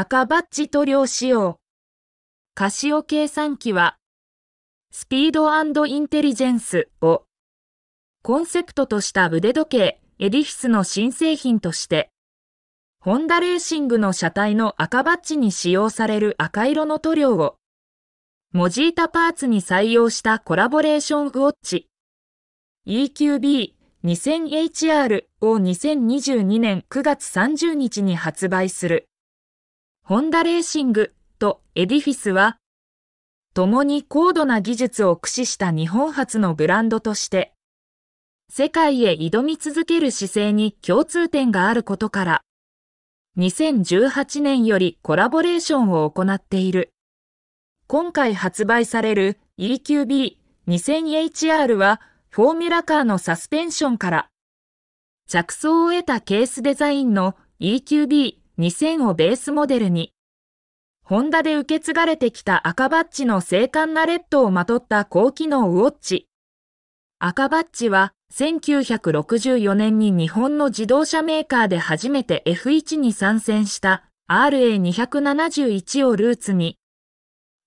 赤バッジ塗料仕様。カシオ計算機は、スピードインテリジェンスをコンセプトとした腕時計エディフィスの新製品として、ホンダレーシングの車体の赤バッジに使用される赤色の塗料を、モジータパーツに採用したコラボレーションウォッチ EQB2000HR を2022年9月30日に発売する。ホンダレーシングとエディフィスは、共に高度な技術を駆使した日本初のブランドとして、世界へ挑み続ける姿勢に共通点があることから、2018年よりコラボレーションを行っている。今回発売される EQB2000HR はフォーミュラカーのサスペンションから着想を得たケースデザインの EQB 2000をベースモデルにホンダで受け継がれてきた赤バッジの精悍なレッドをまとった高機能ウォッチ。赤バッジは1964年に日本の自動車メーカーで初めて F1 に参戦した RA271 をルーツに、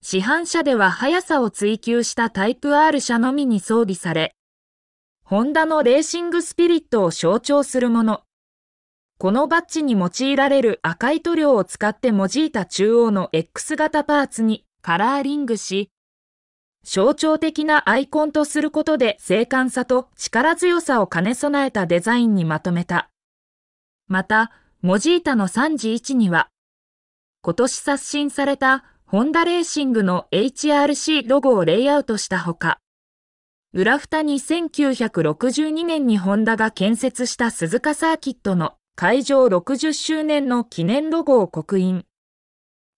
市販車では速さを追求したタイプ R 車のみに装備され、ホンダのレーシングスピリットを象徴するもの。このバッジに用いられる赤い塗料を使って用いた中央の X 型パーツにカラーリングし、象徴的なアイコンとすることで精悍さと力強さを兼ね備えたデザインにまとめた。また、モジータの3時1には、今年刷新されたホンダレーシングの HRC ロゴをレイアウトしたほか、裏蓋に1962年にホンダが建設した鈴鹿サーキットの会場60周年の記念ロゴを刻印。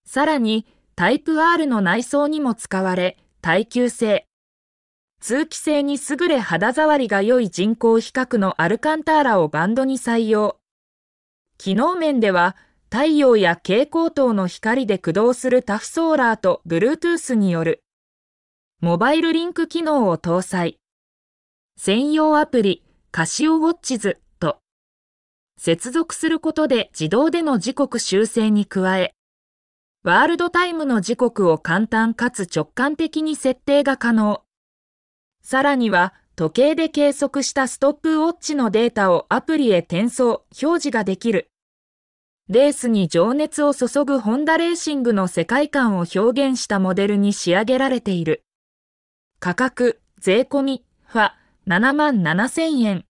さらに、タイプ R の内装にも使われ、耐久性。通気性に優れ肌触りが良い人工比較のアルカンターラをバンドに採用。機能面では、太陽や蛍光灯の光で駆動するタフソーラーと Bluetooth によるモバイルリンク機能を搭載。専用アプリカシオウォッチズ接続することで自動での時刻修正に加え、ワールドタイムの時刻を簡単かつ直感的に設定が可能。さらには、時計で計測したストップウォッチのデータをアプリへ転送、表示ができる。レースに情熱を注ぐホンダレーシングの世界観を表現したモデルに仕上げられている。価格、税込み、は、7万7千円。